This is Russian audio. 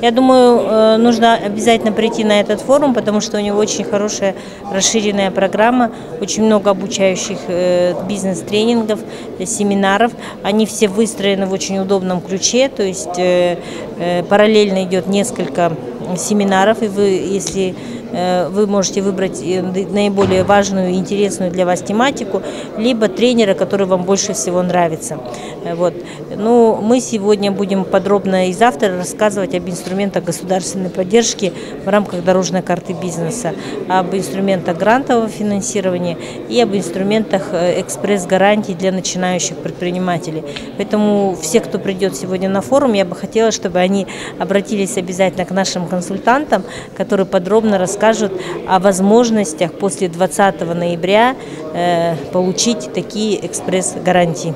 Я думаю, э, нужно обязательно прийти на этот форум, потому что у него очень хорошая расширенная программа, очень много обучающих э, бизнес-тренингов, э, семинаров. Они все выстроены в очень удобном ключе, то есть параллельно идет несколько семинаров, и вы, если Э, вы можете выбрать э, наиболее важную и интересную для вас тематику, либо тренера, который вам больше всего нравится. Э, вот. Ну, мы сегодня будем подробно и завтра рассказывать об инструментах государственной поддержки в рамках дорожной карты бизнеса, об инструментах грантового финансирования и об инструментах экспресс-гарантий для начинающих предпринимателей. Поэтому все, кто придет сегодня на форум, я бы хотела, чтобы они обратились обязательно к нашим консультантам, которые подробно расскажут о возможностях после 20 ноября э, получить такие экспресс-гарантии.